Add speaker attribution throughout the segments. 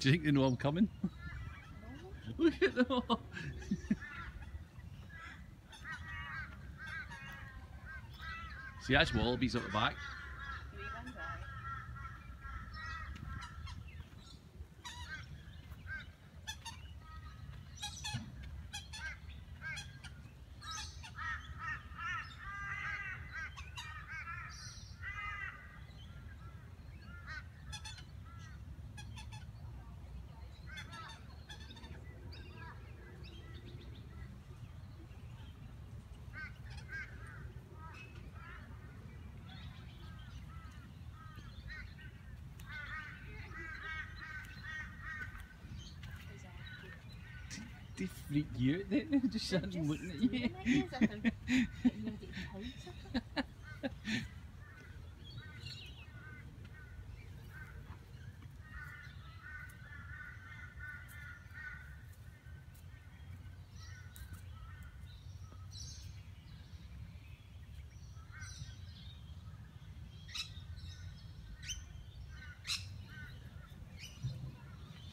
Speaker 1: Do you think they know I'm coming? Look at them all. See, that's wallabies at the back. They freak you out, they they're just sitting looking at you.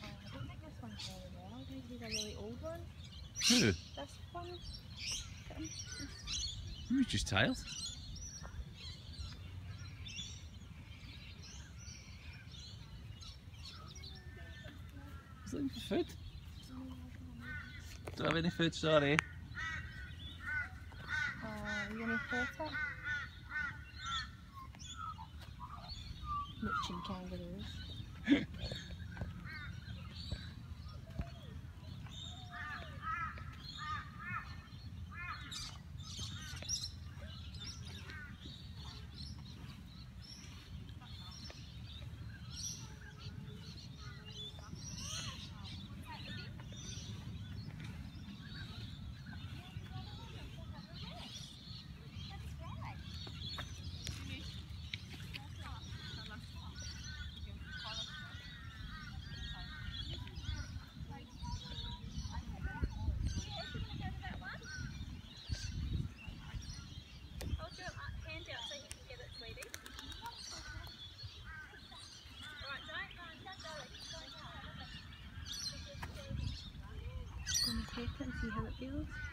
Speaker 2: Um, I don't think this one's very well. Maybe he's a really old one.
Speaker 1: Who?
Speaker 2: This one.
Speaker 1: was just tired. He's looking for food. Don't have any food, sorry.
Speaker 2: Uh, you gonna pet it? Mooching kangaroos. see how it feels?